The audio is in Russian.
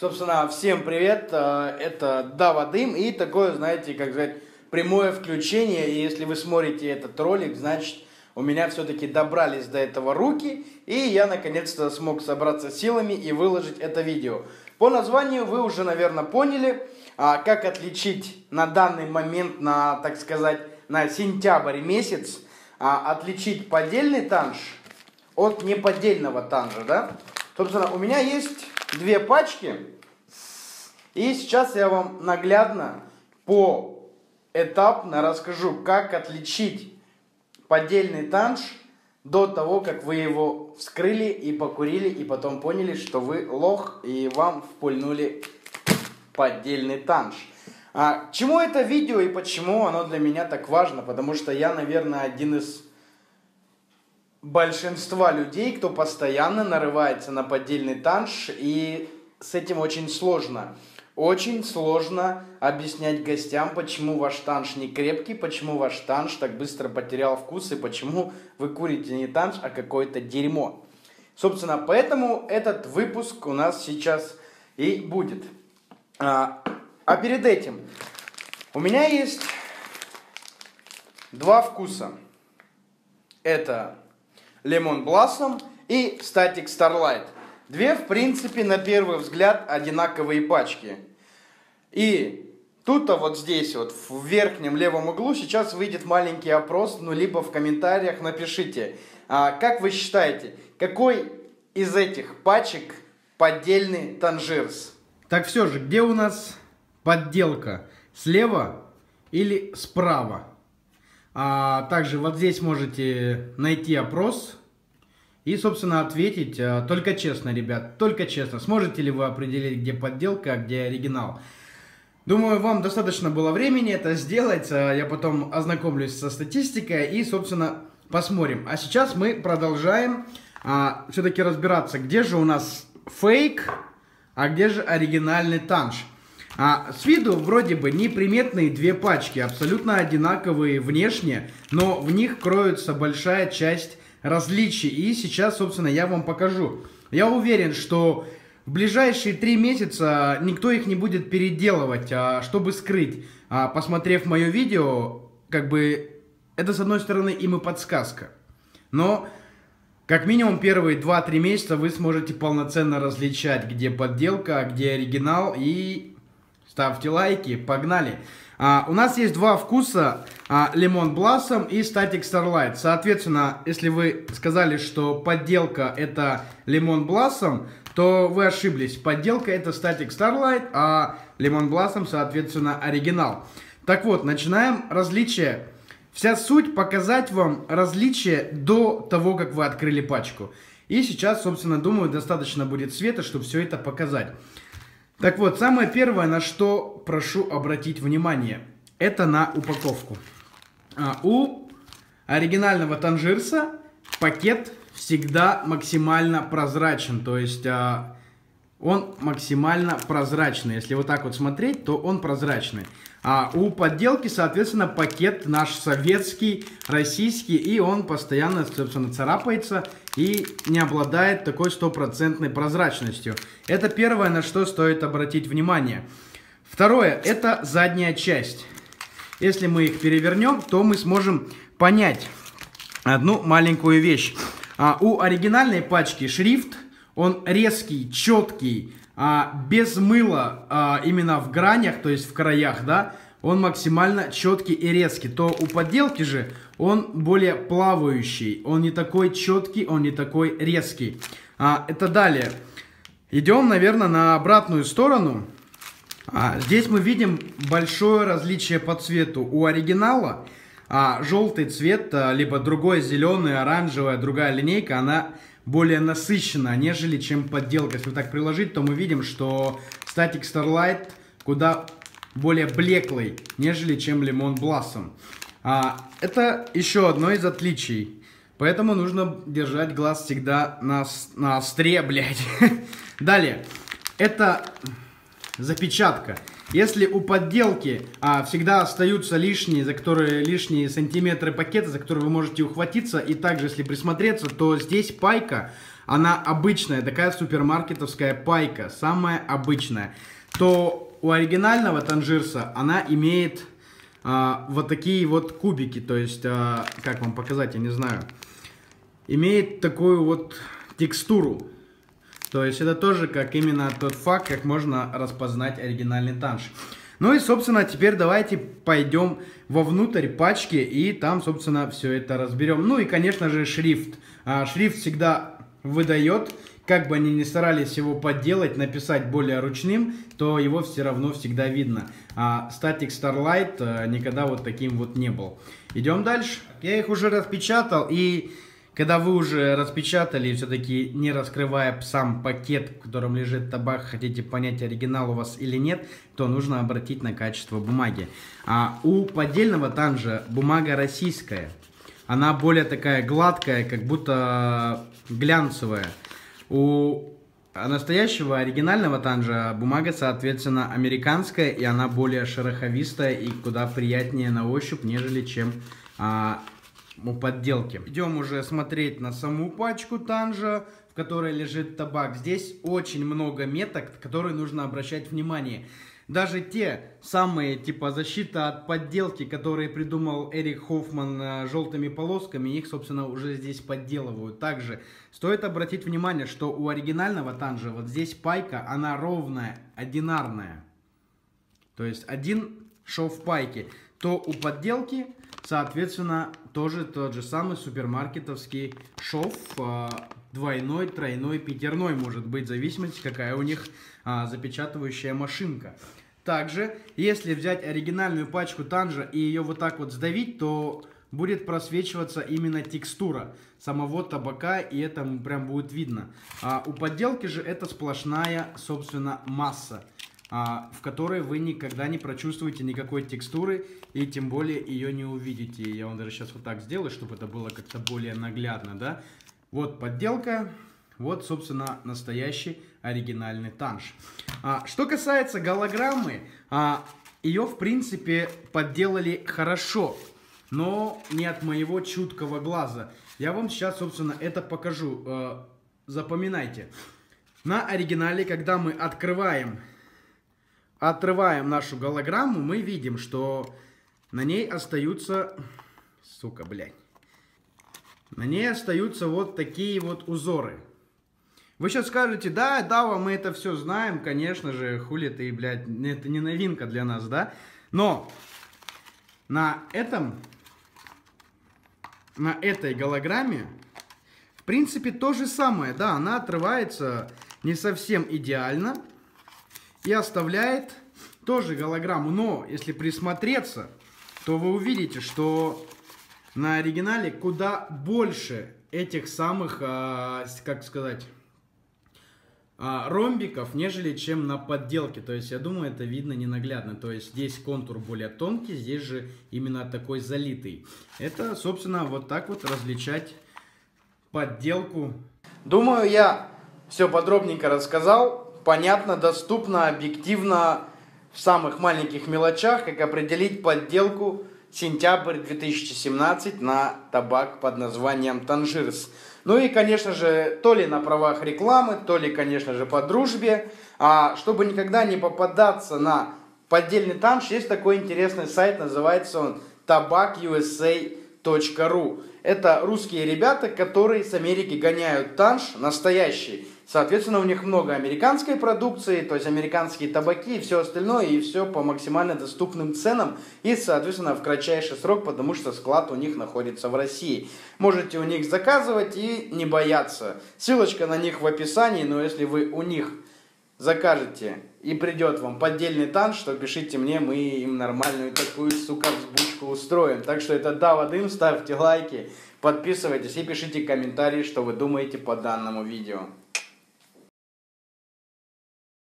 Собственно, всем привет, э, это Дава Дым и такое, знаете, как сказать, прямое включение. И если вы смотрите этот ролик, значит, у меня все-таки добрались до этого руки, и я наконец-то смог собраться силами и выложить это видео. По названию вы уже, наверное, поняли, а, как отличить на данный момент, на, так сказать, на сентябрь месяц, а, отличить поддельный танж от неподдельного танжа, да? Собственно, у меня есть две пачки. И сейчас я вам наглядно по этапно расскажу, как отличить поддельный танж до того, как вы его вскрыли и покурили, и потом поняли, что вы лох, и вам впульнули поддельный танж. А, чему это видео и почему оно для меня так важно? Потому что я, наверное, один из большинства людей, кто постоянно нарывается на поддельный танж, и с этим очень сложно. Очень сложно объяснять гостям, почему ваш танж не крепкий, почему ваш танж так быстро потерял вкус и почему вы курите не танж, а какое-то дерьмо. Собственно, поэтому этот выпуск у нас сейчас и будет. А, а перед этим у меня есть два вкуса. Это Lemon Blossom и Static Starlight. Две, в принципе, на первый взгляд одинаковые пачки. И тут-то вот здесь вот в верхнем левом углу сейчас выйдет маленький опрос, ну либо в комментариях напишите, а, как вы считаете, какой из этих пачек поддельный Танжирс? Так все же, где у нас подделка? Слева или справа? А также вот здесь можете найти опрос и, собственно, ответить. А, только честно, ребят, только честно. Сможете ли вы определить, где подделка, а где оригинал? Думаю, вам достаточно было времени это сделать. А, я потом ознакомлюсь со статистикой и, собственно, посмотрим. А сейчас мы продолжаем а, все-таки разбираться, где же у нас фейк, а где же оригинальный танж. А, с виду вроде бы неприметные две пачки, абсолютно одинаковые внешне, но в них кроется большая часть различий. И сейчас, собственно, я вам покажу. Я уверен, что в ближайшие три месяца никто их не будет переделывать, а чтобы скрыть. А, посмотрев мое видео, как бы, это с одной стороны им и подсказка. Но как минимум первые 2-3 месяца вы сможете полноценно различать, где подделка, а где оригинал. И Ставьте лайки, погнали. А, у нас есть два вкуса, а, Лимон Блассом и Static Starlight. Соответственно, если вы сказали, что подделка это Лимон Блассом, то вы ошиблись. Подделка это Static Starlight, а Лимон Блассом, соответственно, оригинал. Так вот, начинаем различие. Вся суть показать вам различие до того, как вы открыли пачку. И сейчас, собственно, думаю, достаточно будет света, чтобы все это показать. Так вот, самое первое, на что прошу обратить внимание, это на упаковку. А, у оригинального Танжирса пакет всегда максимально прозрачен, то есть а, он максимально прозрачный. Если вот так вот смотреть, то он прозрачный. А у подделки, соответственно, пакет наш советский, российский, и он постоянно, собственно, царапается и не обладает такой стопроцентной прозрачностью. Это первое, на что стоит обратить внимание. Второе, это задняя часть. Если мы их перевернем, то мы сможем понять одну маленькую вещь. А у оригинальной пачки шрифт, он резкий, четкий, а, без мыла а, именно в гранях, то есть в краях, да, он максимально четкий и резкий. То у подделки же он более плавающий, он не такой четкий, он не такой резкий. А, это далее. Идем, наверное, на обратную сторону. А, здесь мы видим большое различие по цвету. У оригинала а, желтый цвет, а, либо другой зеленый, оранжевая, другая линейка, она более насыщенная, нежели чем подделка. Если вот так приложить, то мы видим, что Static Starlight куда более блеклый, нежели чем Lemon Blossom. А, это еще одно из отличий. Поэтому нужно держать глаз всегда на, на остре, блядь. Далее. Это запечатка. Если у подделки а, всегда остаются лишние, за которые лишние сантиметры пакета, за которые вы можете ухватиться, и также, если присмотреться, то здесь пайка, она обычная, такая супермаркетовская пайка, самая обычная, то у оригинального Танжирса она имеет а, вот такие вот кубики, то есть, а, как вам показать, я не знаю, имеет такую вот текстуру. То есть это тоже как именно тот факт, как можно распознать оригинальный танш. Ну и, собственно, теперь давайте пойдем вовнутрь пачки и там, собственно, все это разберем. Ну и, конечно же, шрифт. А, шрифт всегда выдает, как бы они ни старались его подделать, написать более ручным, то его все равно всегда видно. А Static Starlight а, никогда вот таким вот не был. Идем дальше. Я их уже распечатал и когда вы уже распечатали, все-таки не раскрывая сам пакет, в котором лежит табак, хотите понять, оригинал у вас или нет, то нужно обратить на качество бумаги. А у поддельного танжа бумага российская. Она более такая гладкая, как будто глянцевая. У настоящего оригинального танжа бумага, соответственно, американская, и она более шероховистая и куда приятнее на ощупь, нежели чем а, у подделки. Идем уже смотреть на саму пачку танжа, в которой лежит табак. Здесь очень много меток, которые нужно обращать внимание. Даже те самые, типа, защита от подделки, которые придумал Эрик Хоффман э, желтыми полосками, их, собственно, уже здесь подделывают. Также стоит обратить внимание, что у оригинального танжа вот здесь пайка, она ровная, одинарная. То есть один шов пайки. То у подделки Соответственно, тоже тот же самый супермаркетовский шов, а, двойной, тройной, пятерной может быть, в зависимости, какая у них а, запечатывающая машинка. Также, если взять оригинальную пачку танжа и ее вот так вот сдавить, то будет просвечиваться именно текстура самого табака, и это прям будет видно. А у подделки же это сплошная, собственно, масса в которой вы никогда не прочувствуете никакой текстуры и тем более ее не увидите. Я вам даже сейчас вот так сделаю, чтобы это было как-то более наглядно, да. Вот подделка, вот, собственно, настоящий оригинальный танж. А, что касается голограммы, а, ее, в принципе, подделали хорошо, но не от моего чуткого глаза. Я вам сейчас, собственно, это покажу. А, запоминайте. На оригинале, когда мы открываем отрываем нашу голограмму, мы видим, что на ней остаются... Сука, блядь. На ней остаются вот такие вот узоры. Вы сейчас скажете, да, да, мы это все знаем, конечно же, хули ты, блядь, это не новинка для нас, да? Но на этом, на этой голограмме, в принципе, то же самое, да, она отрывается не совсем идеально, и оставляет тоже голограмму. Но если присмотреться, то вы увидите, что на оригинале куда больше этих самых, а, как сказать, а, ромбиков, нежели чем на подделке. То есть, я думаю, это видно ненаглядно. То есть, здесь контур более тонкий, здесь же именно такой залитый. Это, собственно, вот так вот различать подделку. Думаю, я все подробненько рассказал понятно, доступно, объективно, в самых маленьких мелочах, как определить подделку сентябрь 2017 на табак под названием Танжирс. Ну и, конечно же, то ли на правах рекламы, то ли, конечно же, по дружбе. А чтобы никогда не попадаться на поддельный танж, есть такой интересный сайт, называется он tabakusa.ru. Это русские ребята, которые с Америки гоняют танж настоящий. Соответственно, у них много американской продукции, то есть американские табаки и все остальное, и все по максимально доступным ценам, и, соответственно, в кратчайший срок, потому что склад у них находится в России. Можете у них заказывать и не бояться. Ссылочка на них в описании, но если вы у них закажете и придет вам поддельный танш, то пишите мне, мы им нормальную такую, сука, взбучку устроим. Так что это да, Вадим, ставьте лайки, подписывайтесь и пишите комментарии, что вы думаете по данному видео.